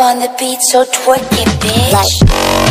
on the beat, so twerk it, bitch.